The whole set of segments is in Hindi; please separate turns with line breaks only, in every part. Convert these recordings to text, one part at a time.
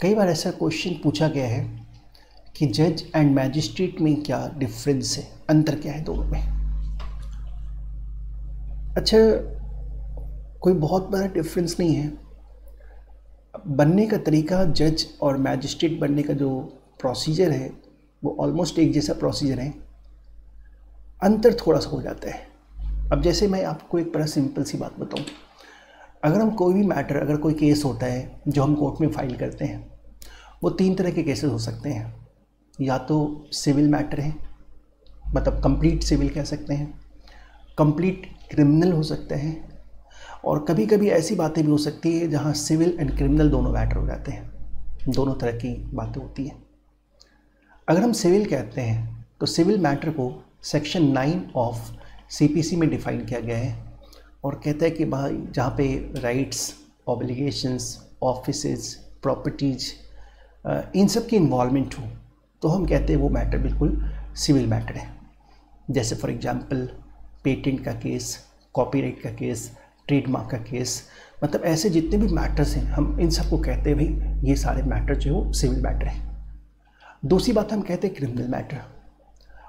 कई बार ऐसा क्वेश्चन पूछा गया है कि जज एंड मैजिस्ट्रेट में क्या डिफरेंस है? अंतर क्या है दोनों में? अच्छा कोई बहुत बड़ा डिफरेंस नहीं है। बनने का तरीका जज और मैजिस्ट्रेट बनने का जो प्रोसीजर है, वो ऑलमोस्ट एक जैसा प्रोसीजर है। अंतर थोड़ा सा हो जाता है। अब जैसे मैं आपको एक बड़ा सिंपल सी बात बताऊँ। अगर हम कोई भी मैटर अगर कोई केस होता है, जो हम कोर्ट में फ़ाइल करते हैं, वो तीन तरह के केसेस हो सकते हैं। या तो सिविल मैटर है मतलब कंप्लीट सिविल कह सकते हैं कंप्लीट क्रिमिनल हो सकते हैं, और कभी कभी ऐसी बातें भी हो सकती है जहाँ सिविल एंड क्रिमिनल दोनों मैटर हो जाते हैं। दोनों तरह की बातें होती हैं। अगर हम सिविल कहते हैं तो सिविल मैटर को सेक्शन नाइन ऑफ़ सीपीसी में डिफ़ाइन किया गया है। और कहता है कि भाई, जहाँ पे राइट्स ऑब्लिगेशंस ऑफ़िस प्रॉपर्टीज़ इन सब की इन्वॉलमेंट हो तो हम कहते हैं वो मैटर बिल्कुल सिविल मैटर है। जैसे फॉर एग्जांपल पेटेंट का केस कॉपीराइट का केस ट्रेडमार्क का केस मतलब ऐसे जितने भी मैटर्स हैं, हम इन सबको कहते हैं, भाई, ये सारे मैटर जो है वो सिविल मैटर है। दूसरी बात, हम कहते हैं क्रिमिनल मैटर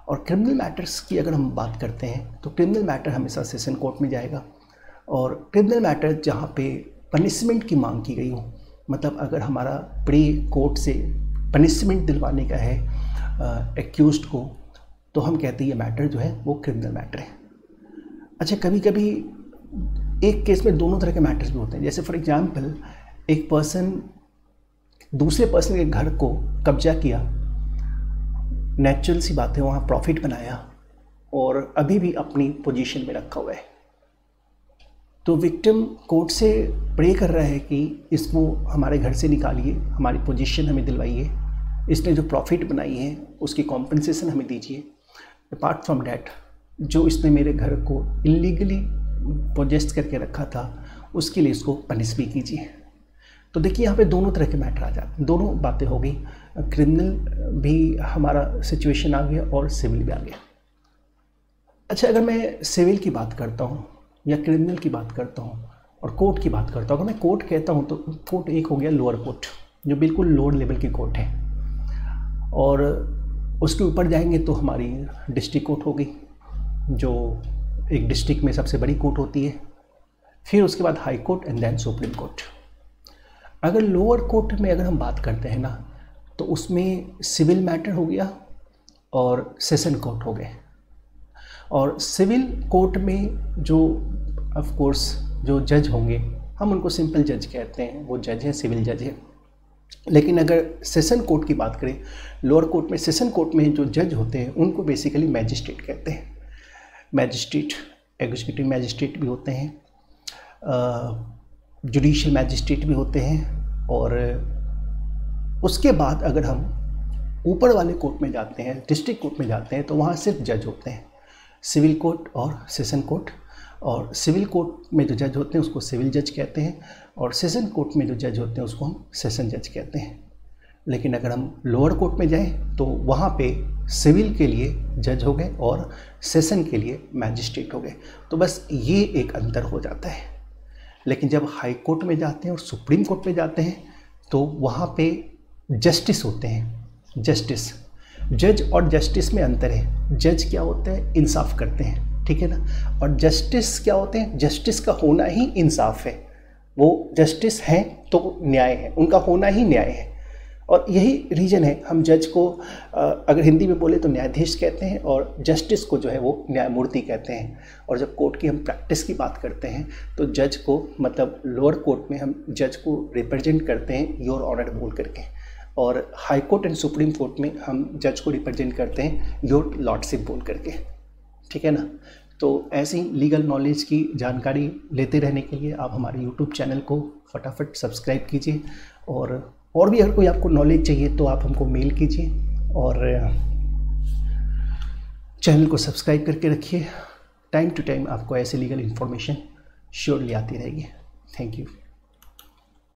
और क्रिमिनल मैटर्स की अगर हम बात करते हैं तो क्रिमिनल मैटर हमेशा सेशन कोर्ट में जाएगा। और क्रिमिनल मैटर जहाँ पे पनिशमेंट की मांग की गई हो मतलब अगर हमारा प्री कोर्ट से पनिशमेंट दिलवाने का है एक्यूज को तो हम कहते हैं ये मैटर जो है, वो क्रिमिनल मैटर है। अच्छा कभी कभी एक केस में दोनों तरह के मैटर्स भी होते हैं। जैसे फॉर एग्जांपल एक पर्सन दूसरे पर्सन के घर को कब्जा किया नेचुरल सी बात है, वहाँ प्रॉफिट बनाया और अभी भी अपनी पोजीशन में रखा हुआ है। तो विक्टिम कोर्ट से प्रे कर रहा है कि इसको हमारे घर से निकालिए, हमारी पोजीशन हमें दिलवाइए, इसने जो प्रॉफिट बनाई है, उसकी कॉम्पनसेशन हमें दीजिए। अपार्ट फ्रॉम डैट जो इसने मेरे घर को इलीगली पोजेस्ट करके रखा था, उसके लिए इसको पनिश भी कीजिए। तो देखिए, यहाँ पे दोनों तरह के मैटर आ जाते हैं दोनों बातें हो गई। क्रिमिनल भी हमारा सिचुएशन आ गया और सिविल भी आ गया। अच्छा अगर मैं सिविल की बात करता हूँ या क्रिमिनल की बात करता हूँ और कोर्ट की बात करता हूँ। अगर मैं कोर्ट कहता हूँ तो कोर्ट एक हो गया लोअर कोर्ट जो बिल्कुल लोअर लेवल की कोर्ट है। और उसके ऊपर जाएँगे तो हमारी डिस्ट्रिक्ट कोर्ट होगी जो एक डिस्ट्रिक्ट में सबसे बड़ी कोर्ट होती है। फिर उसके बाद high court and then supreme court अगर लोअर कोर्ट में अगर हम बात करते हैं ना तो उसमें सिविल मैटर हो गया और सेशन कोर्ट हो गए। और सिविल कोर्ट में जो ऑफ़ कोर्स जो जज होंगे, हम उनको सिंपल जज कहते हैं। वो जज हैं सिविल जज हैं। लेकिन अगर सेशन कोर्ट की बात करें लोअर कोर्ट में सेशन कोर्ट में जो जज होते हैं, उनको बेसिकली मैजिस्ट्रेट कहते हैं। मैजिस्ट्रेट एग्जीक्यूटिव मैजिस्ट्रेट भी होते हैं। जुडिशल मैजिस्ट्रेट भी होते हैं और उसके बाद अगर हम ऊपर वाले कोर्ट में जाते हैं डिस्ट्रिक्ट कोर्ट में जाते हैं तो वहाँ सिर्फ़ जज होते हैं। सिविल कोर्ट और सेशन कोर्ट। और सिविल कोर्ट में जो जज होते हैं उसको सिविल जज कहते हैं और सेशन कोर्ट में जो जज होते हैं उसको हम सेशन जज कहते हैं। लेकिन अगर हम लोअर कोर्ट में जाएँ तो वहाँ पे सिविल के लिए जज हो गए और सेशन के लिए मैजिस्ट्रेट हो गए। तो बस ये एक अंतर हो जाता है। लेकिन जब हाई कोर्ट में जाते हैं और सुप्रीम कोर्ट में जाते हैं तो वहाँ पे जस्टिस होते हैं। जस्टिस जज और जस्टिस में अंतर है। जज क्या होते हैं? इंसाफ करते हैं, ठीक है ना? और जस्टिस क्या होते हैं? जस्टिस का होना ही इंसाफ है। वो जस्टिस हैं तो न्याय है, उनका होना ही न्याय है। और यही रीज़न है, हम जज को अगर हिंदी में बोले तो न्यायाधीश कहते हैं और जस्टिस को जो है वो न्यायमूर्ति कहते हैं। और जब कोर्ट की हम प्रैक्टिस की बात करते हैं तो जज को मतलब लोअर कोर्ट में हम जज को रिप्रेजेंट करते हैं, योर ऑनर बोल करके। और high court and supreme court में हम जज को रिप्रेजेंट करते हैं योर लॉर्डशिप बोल करके। ठीक है ना? तो ऐसी लीगल नॉलेज की जानकारी लेते रहने के लिए आप हमारे यूट्यूब चैनल को फटाफट सब्सक्राइब कीजिए और और भी अगर कोई आपको नॉलेज चाहिए तो आप हमको मेल कीजिए और चैनल को सब्सक्राइब करके रखिए। टाइम टू टाइम आपको ऐसे लीगल इन्फॉर्मेशन श्योरली आती रहेगी। Thank you